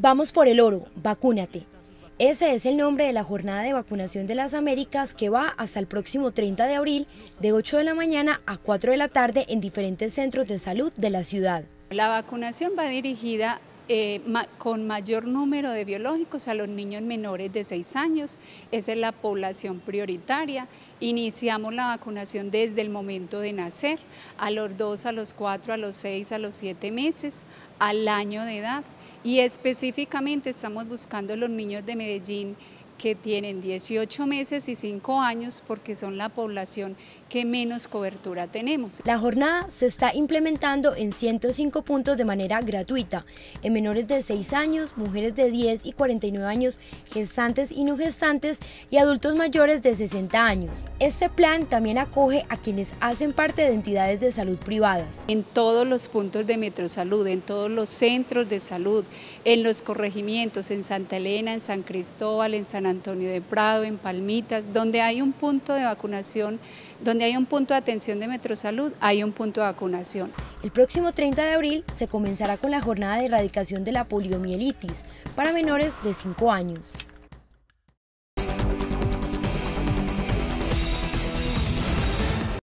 Vamos por el oro, vacúnate. Ese es el nombre de la jornada de vacunación de las Américas que va hasta el próximo 30 de abril de 8 de la mañana a 4 de la tarde en diferentes centros de salud de la ciudad. La vacunación va dirigida eh, con mayor número de biológicos a los niños menores de 6 años. Esa es la población prioritaria. Iniciamos la vacunación desde el momento de nacer, a los 2, a los 4, a los 6, a los 7 meses, al año de edad y específicamente estamos buscando los niños de Medellín que tienen 18 meses y 5 años porque son la población que menos cobertura tenemos. La jornada se está implementando en 105 puntos de manera gratuita, en menores de 6 años, mujeres de 10 y 49 años, gestantes y no gestantes y adultos mayores de 60 años. Este plan también acoge a quienes hacen parte de entidades de salud privadas. En todos los puntos de Metrosalud, en todos los centros de salud, en los corregimientos, en Santa Elena, en San Cristóbal, en San Antonio de Prado, en Palmitas, donde hay un punto de vacunación, donde hay un punto de atención de Metrosalud, hay un punto de vacunación. El próximo 30 de abril se comenzará con la jornada de erradicación de la poliomielitis para menores de 5 años.